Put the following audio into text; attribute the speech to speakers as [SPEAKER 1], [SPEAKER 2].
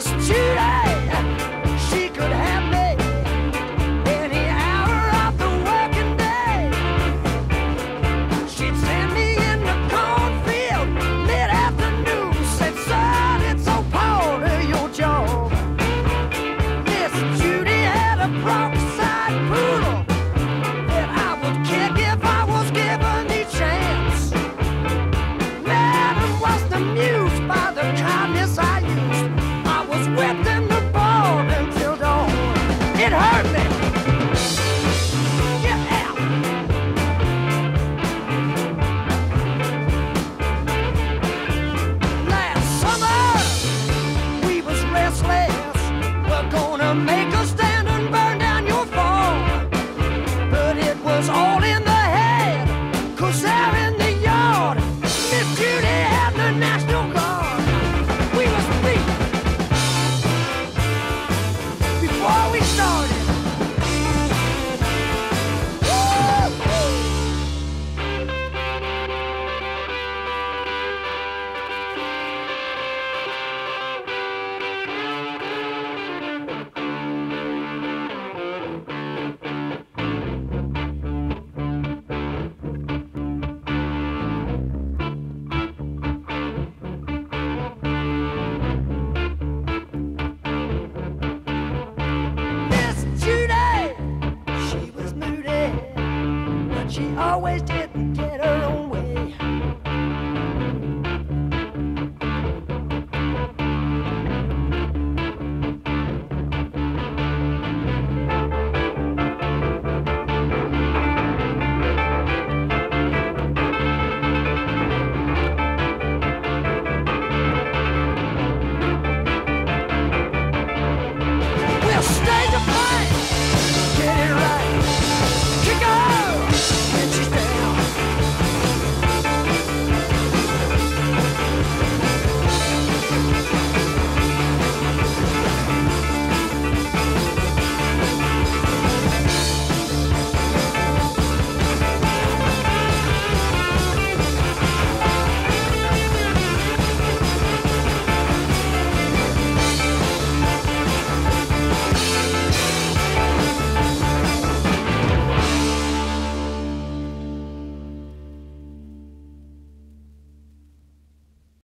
[SPEAKER 1] just shoot It hurt me! she always did.